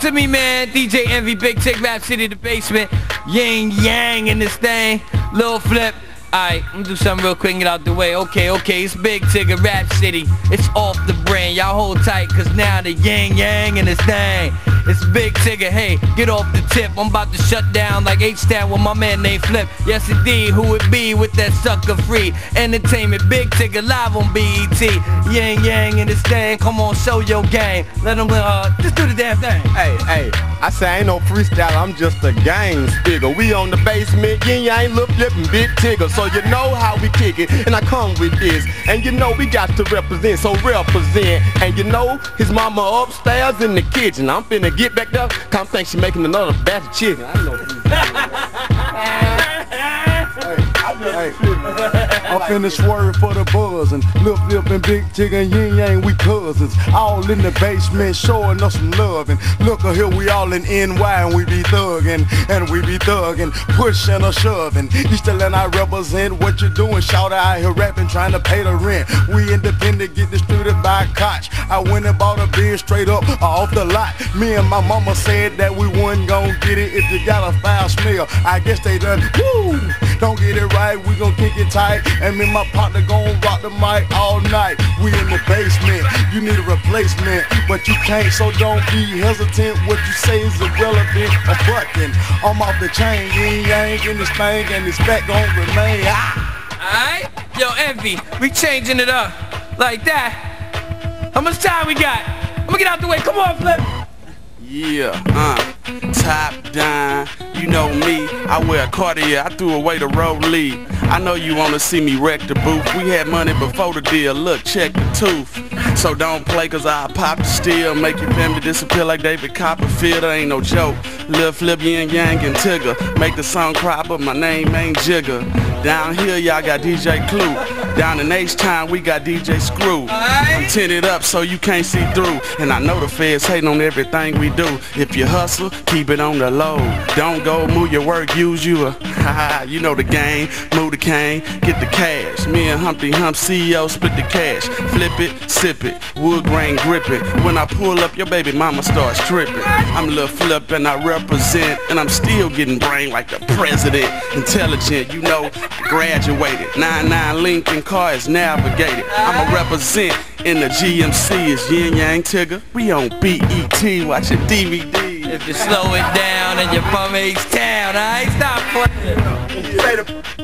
To me, man. DJ Envy, Big Tig, Rap City, the basement. Ying Yang in this thing. Lil Flip. Alright, I'm gonna do something real quick and get out the way. Okay, okay, it's Big Tigger, Rap City. It's off the brand. Y'all hold tight, cause now the Ying Yang in this thing. It's Big Tigger, hey, get off the tip. I'm about to shut down like H-Town with my man named Flip. Yes indeed, who it be with that sucker free entertainment? Big Tigger live on BET. Ying Yang in this thing, come on, show your game. Let them, uh, just do the damn thing. Hey, hey, I say I ain't no freestyle, I'm just a gang figure. We on the basement, ying yang, lip flipping, big tigger. So you know how we kick it, and I come with this. And you know we got to represent, so represent. And you know his mama upstairs in the kitchen. I'm finna get back there, come think she making another batch of chicken. I know. Hey, I'm finna swerve for the buzz and Lil Flip and Big Tig and Ying Yang, we cousins. All in the basement showing us some love. And look here, we all in NY and we be thuggin' and we be thuggin', pushing or shoving. East Atlanta I represent what you doing. Shout out here rapping, trying to pay the rent. We independent, get distributed by Koch. I went and bought a beer straight up off the lot. Me and my mama said that we wasn't gonna get it if you got a foul smell. I guess they done, woo! Don't get it right, we gon' kick it tight. And me and my partner gon' rock the mic all night. We in the basement, you need a replacement, but you can't, so don't be hesitant. What you say is irrelevant or fucking. I'm off the chain, ying yang in this thing, and this back gon' remain. Ah. Alright? Yo, Envy, we changing it up. Like that. How much time we got? I'm gonna get out the way. Come on, Flip. Yeah, uh, top down, you know me, I wear a Cartier, I threw away the Rollie. I know you wanna see me wreck the booth, we had money before the deal, look, check the tooth. So don't play cause I'll pop the steel, make your family disappear like David Copperfield, that ain't no joke. Lil Flip, Ying Yang and Tigger, make the song cry but my name ain't Jigga. Down here y'all got DJ Clue, down in H-Town we got DJ Screw. I'm tinted up so you can't see through, and I know the feds hating on everything we do. If you hustle, keep it on the low. Don't go move your work, use you a you know the game. Move the cane, get the cash. Me and Humpty Hump CEO split the cash. Flip it, it, wood grain grip it. When I pull up, your baby mama starts tripping. I'm Lil Flip and I represent, and I'm still getting brain like the president. Intelligent, you know, graduated. 99 Lincoln car is navigated. I'ma represent in the GMC is Ying Yang Tigger. We on BET watching DVD. If you slow it down and your bum H-Town, I ain't Stop playing. Say the